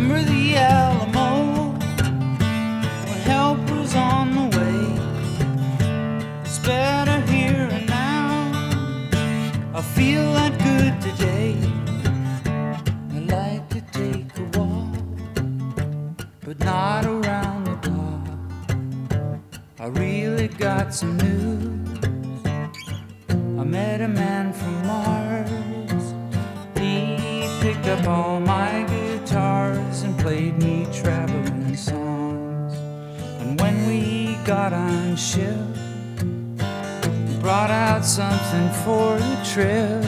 Remember the Alamo when help was on the way. It's better here and now. I feel that good today. I'd like to take a walk, but not around the block. I really got some news. I met a man from Mars. He picked up all my played me traveling songs. And when we got on ship, brought out something for the trip.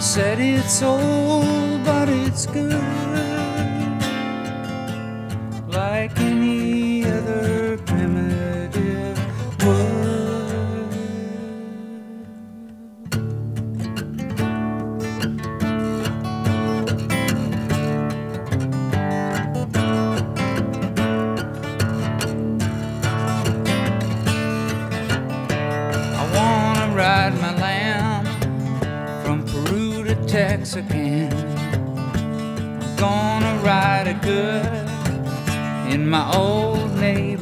Said it's old, but it's good. Like any other Texarkana. I'm gonna ride it good in my old neighborhood.